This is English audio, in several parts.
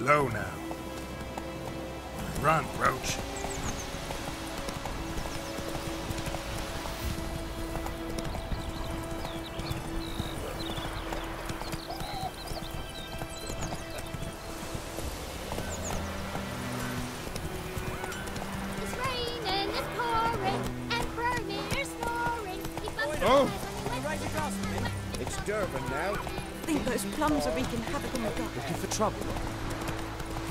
Slow now. Run, Roach. It's raining, it's pouring, and Vesemir's snoring. Keep up the Oh. It's Durban now. I think those plums are wreaking havoc on the gut. Looking for trouble.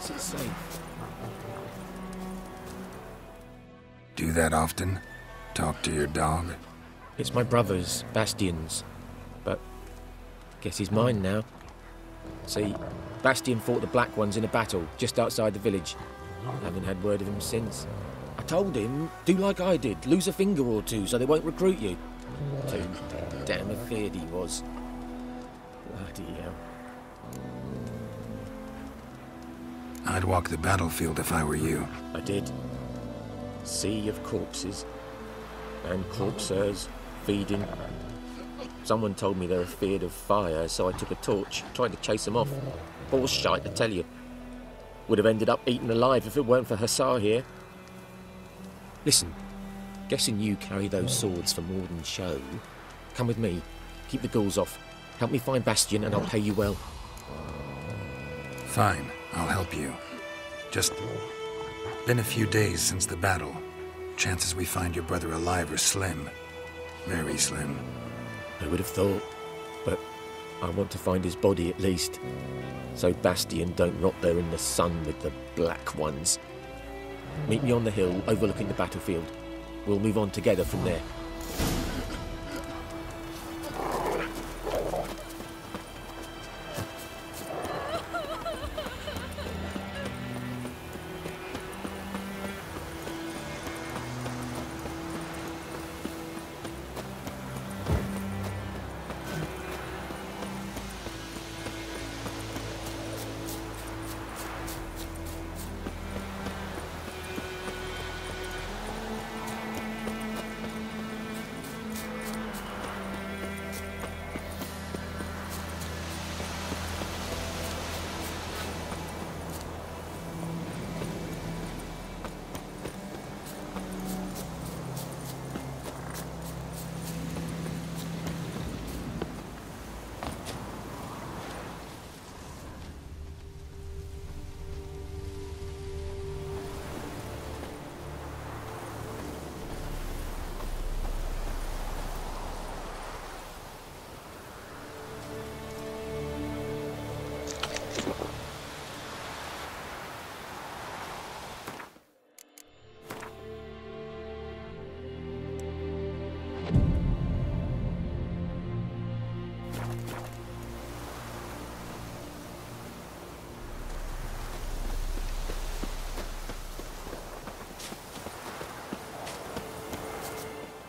once it's safe. Do that often? Talk to your dog? It's my brother's, Bastion's. But guess he's mine now. See, Bastion fought the Black Ones in a battle just outside the village. Haven't had word of him since. I told him, do like I did, lose a finger or two so they won't recruit you. Too damn afeard he was. Bloody hell. I'd walk the battlefield if I were you. I did. Sea of corpses. And corpses feeding. Someone told me they're afeard of fire, so I took a torch, tried to chase them off. Horse shite, I tell you. Would have ended up eaten alive if it weren't for Hussar here. Listen, guessing you carry those swords for more than show. Come with me. Keep the ghouls off. Help me find Bastion, and I'll pay you well. Fine, I'll help you. Just been a few days since the battle. Chances we find your brother alive are slim. Very slim. I would have thought, but I want to find his body at least, so Bastion don't rot there in the sun with the black ones. Meet me on the hill overlooking the battlefield. We'll move on together from there.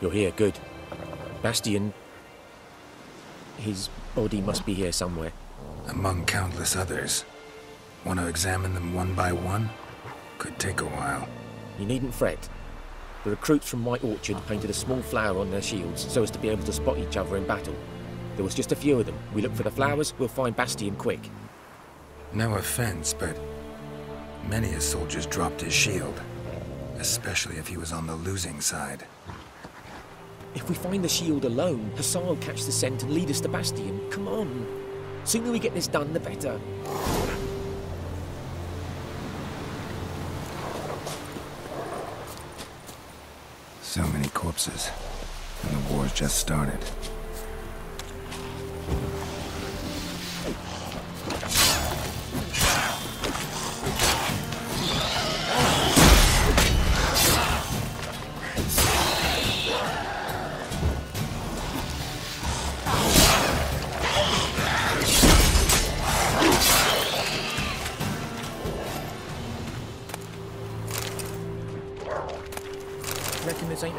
You're here, good. Bastion. His body must be here somewhere. Among countless others. Want to examine them one by one? Could take a while. You needn't fret. The recruits from White Orchard painted a small flower on their shields so as to be able to spot each other in battle. There was just a few of them. We look for the flowers, we'll find Bastion quick. No offense, but many a soldier's dropped his shield. Especially if he was on the losing side. If we find the shield alone, Hassan will catch the scent and lead us to Bastion. Come on. Sooner we get this done, the better. So many corpses. And the war's just started.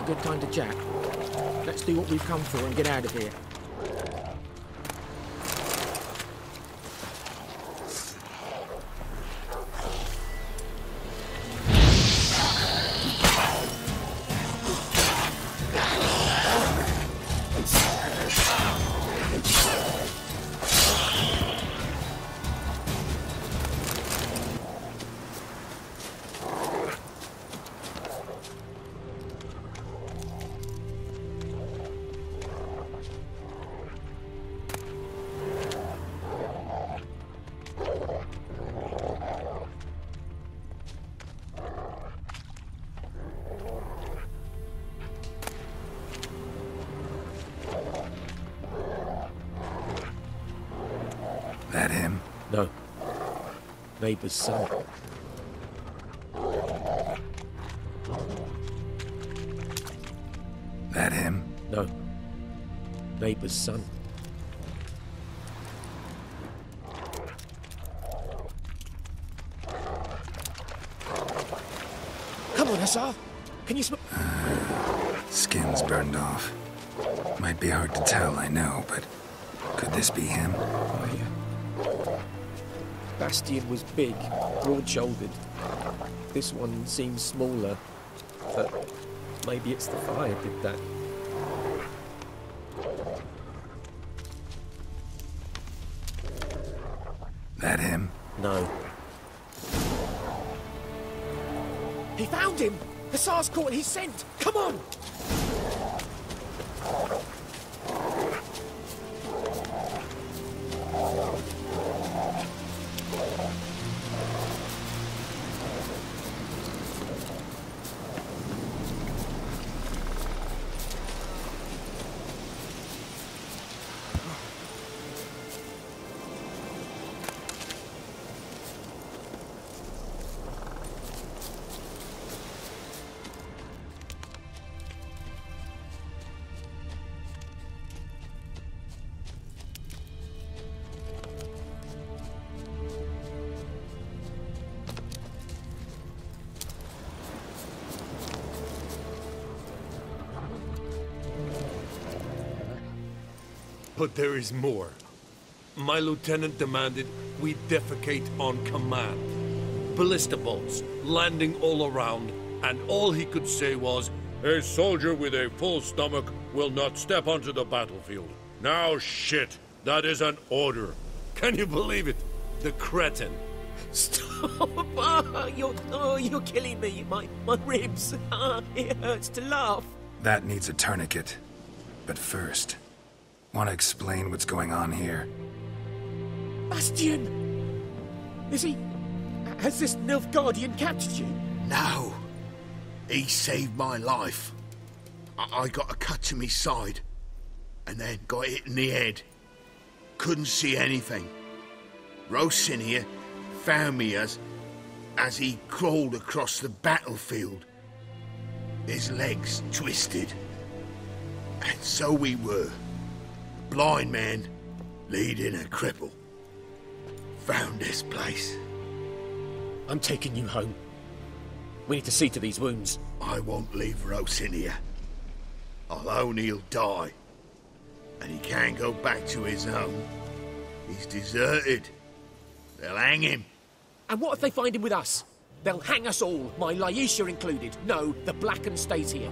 A good time to chat. Let's do what we've come for and get out of here. That him? No. Neighbour's son. That him? No. Neighbour's son. Come on, Hussar. Can you sm- Skin's burned off. Might be hard to tell, I know, but could this be him? Oh, Bastion was big, broad-shouldered. This one seems smaller, but maybe it's the fire did that. That him? No. He found him! Hussar's caught his scent! But there is more. My lieutenant demanded we defecate on command. Ballista bolts, landing all around, and all he could say was, A soldier with a full stomach will not step onto the battlefield. Now shit, that is an order. Can you believe it? The cretin. Stop! Ah, you're, oh, you're killing me. My, my ribs. Ah, it hurts to laugh. That needs a tourniquet. But first, want to explain what's going on here? Bastian! Is he. Has this Nilfgaardian captured you? No. He saved my life. I, I got a cut to my side, and then got hit in the head. Couldn't see anything. Rosinia found me as as he crawled across the battlefield. His legs twisted. And so we were. Blind man leading a cripple. Found this place. I'm taking you home. We need to see to these wounds. I won't leave Rosinia. Alone he'll die. And he can't go back to his home. He's deserted. They'll hang him. And what if they find him with us? They'll hang us all, my Laisha included. No, the Blacken stays here.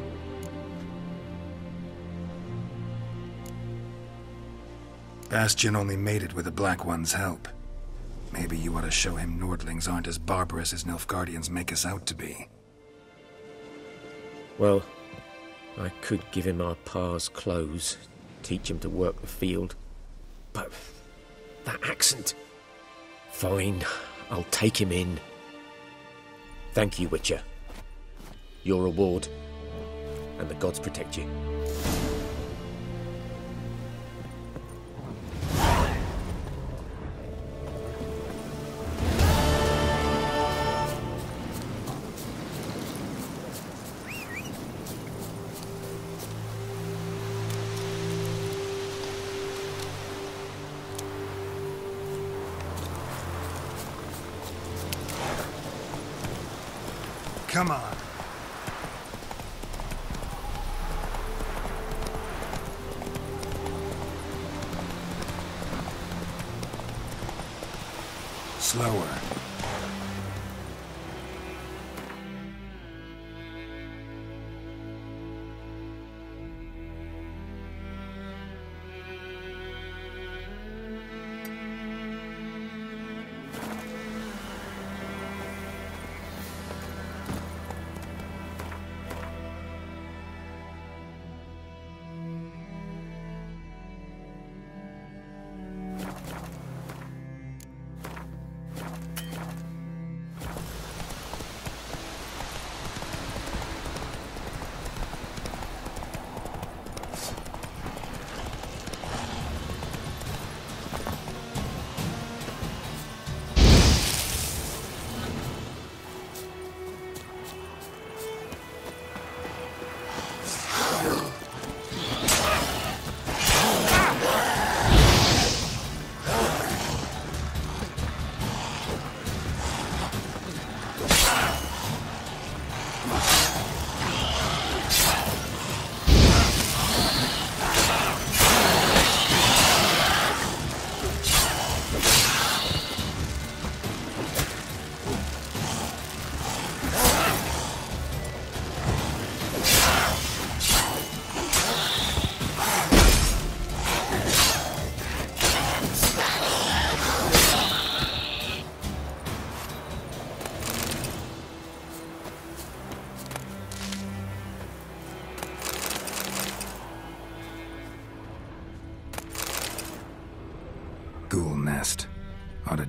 Bastion only made it with the Black One's help. Maybe you ought to show him Nordlings aren't as barbarous as Nilfgaardians make us out to be. Well, I could give him our pa's clothes, teach him to work the field. But that accent. Fine, I'll take him in. Thank you, Witcher. Your reward. And the gods protect you. Come on.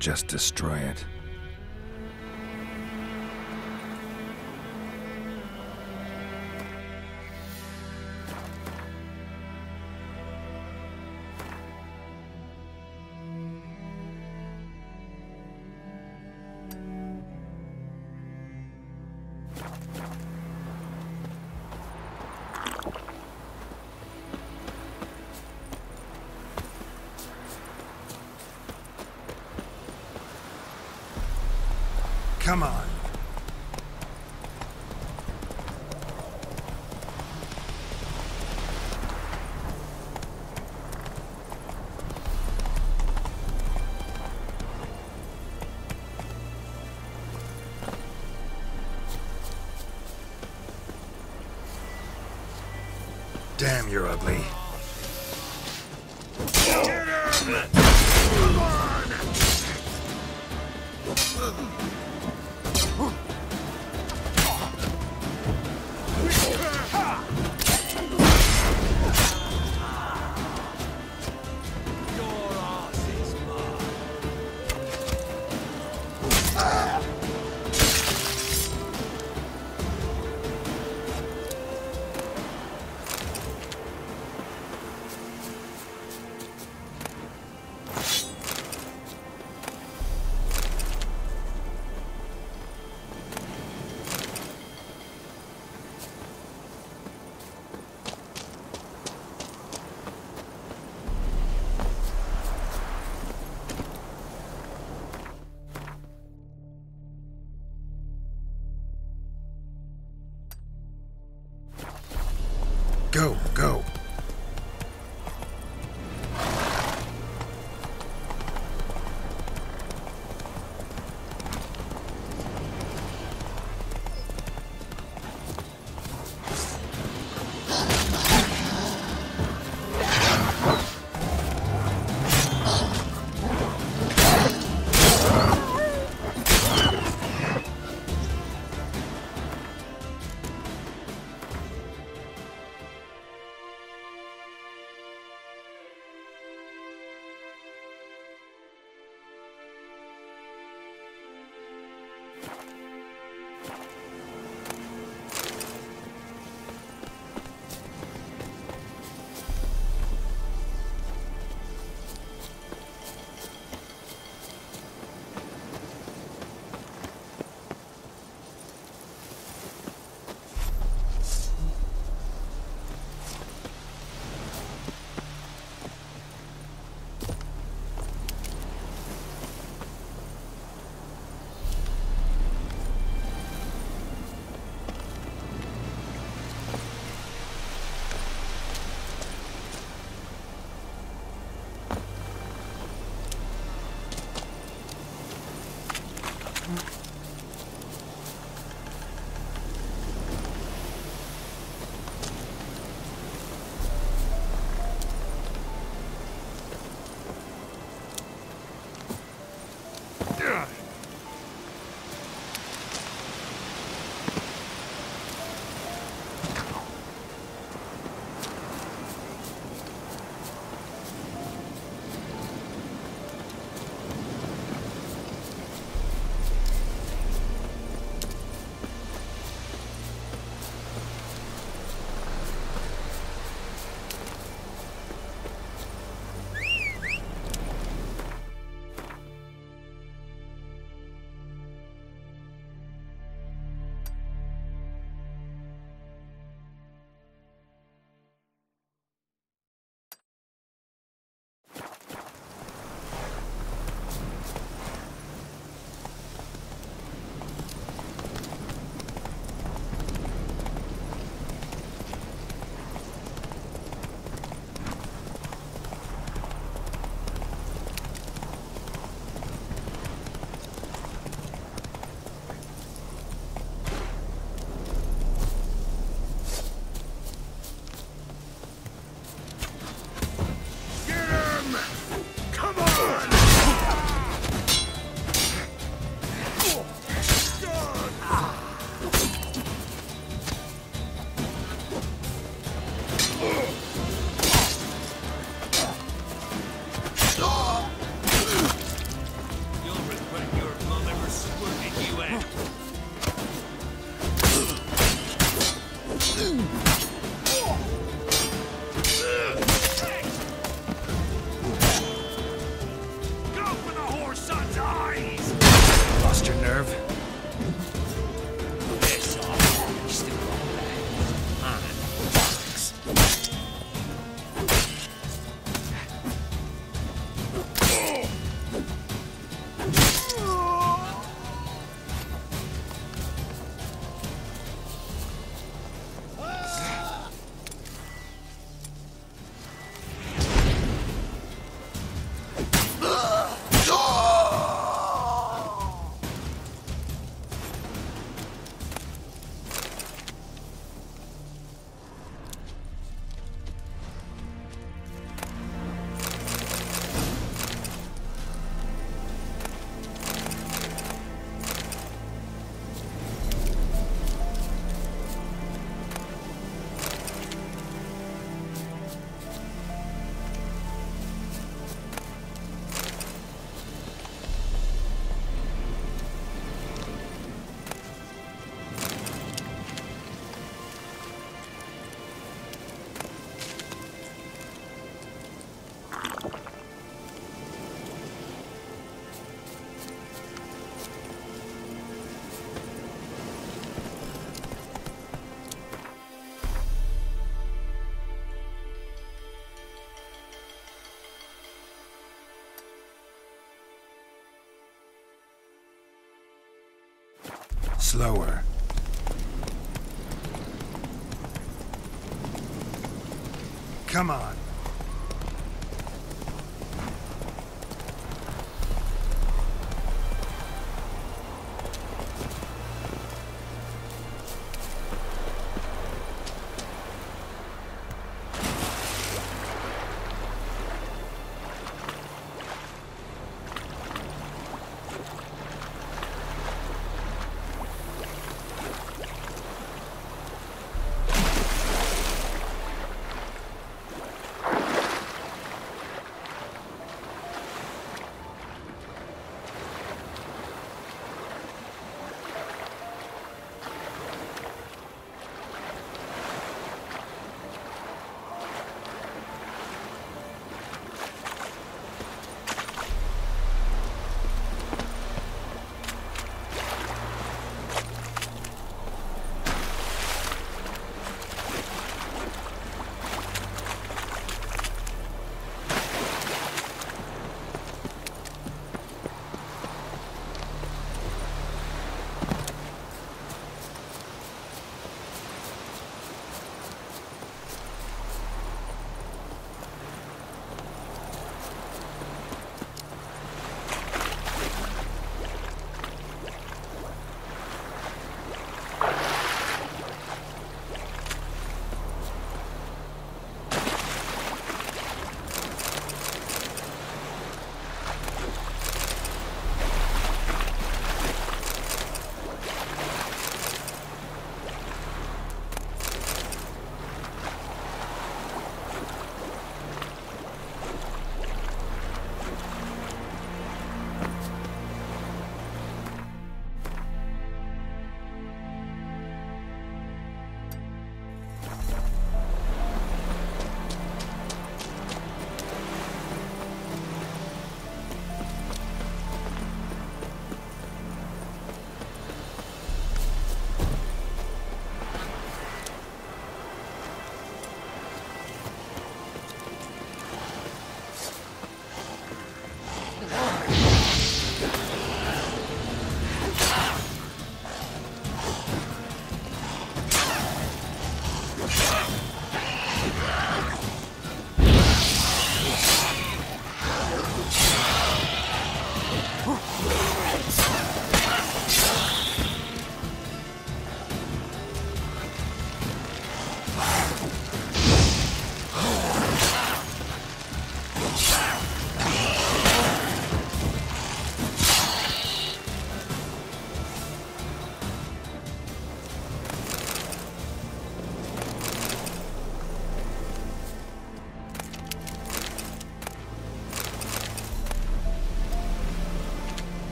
Just destroy it. Come on. Go, go. Slower. Come on.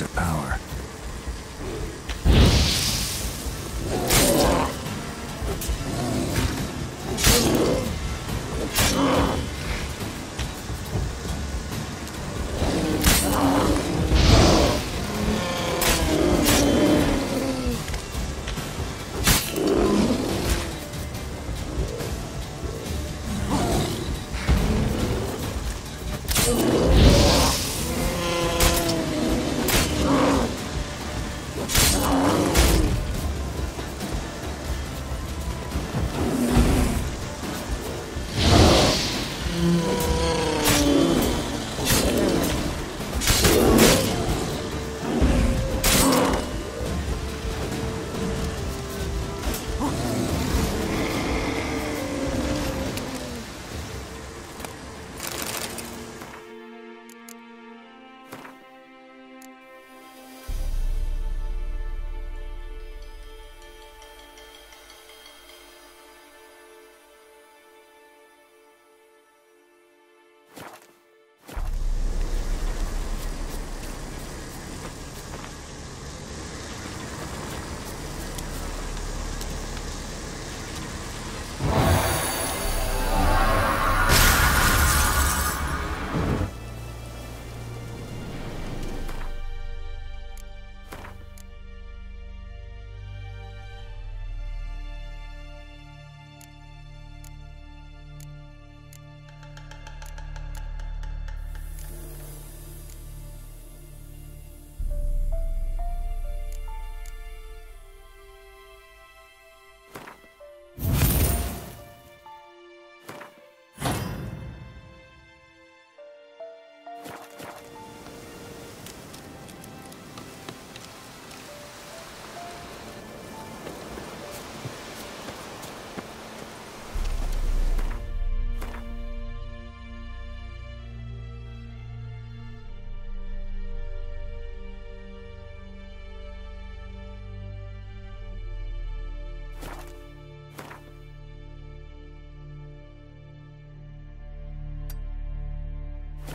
Of power.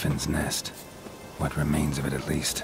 Griffin's nest. What remains of it, at least.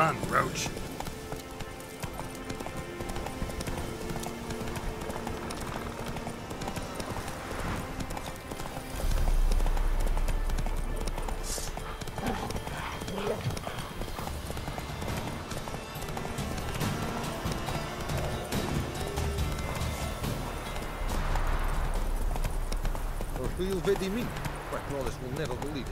Run, Roach. Who you'll vidi me? Quack Wallace will never believe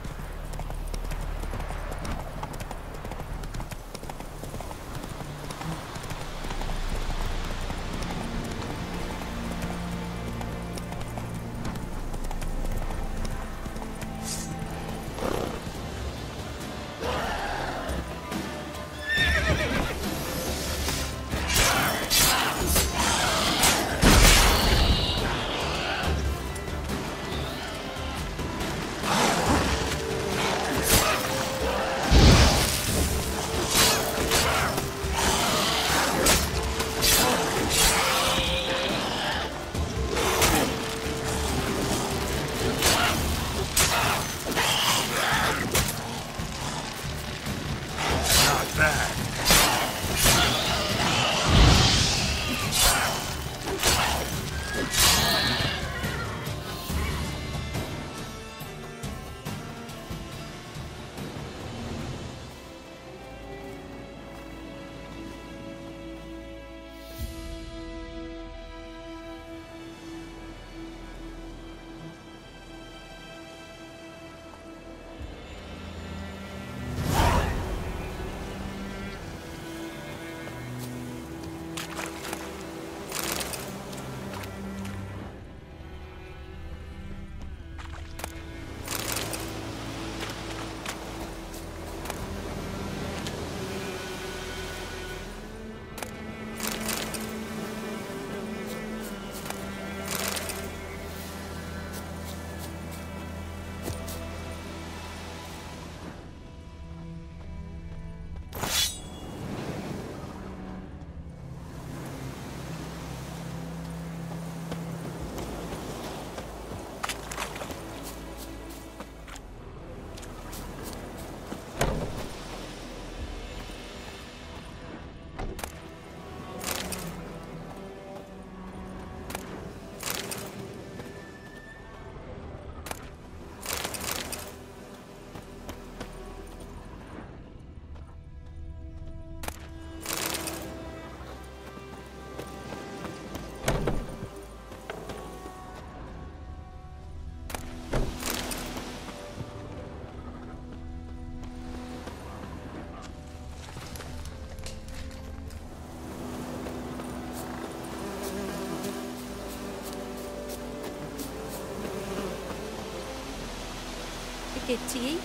It get to ye?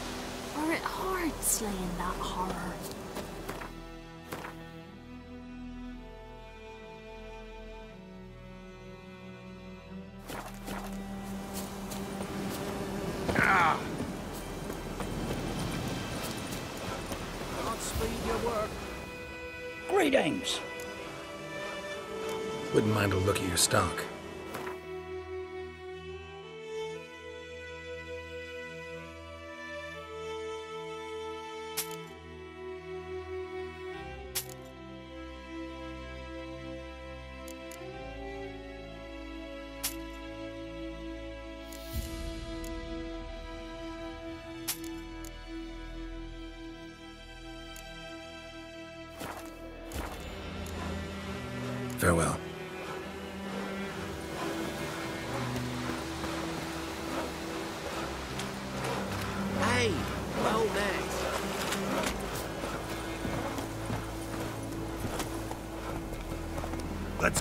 Or it hard slaying that horror? Greetings. Wouldn't mind a look at your stock.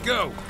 Go.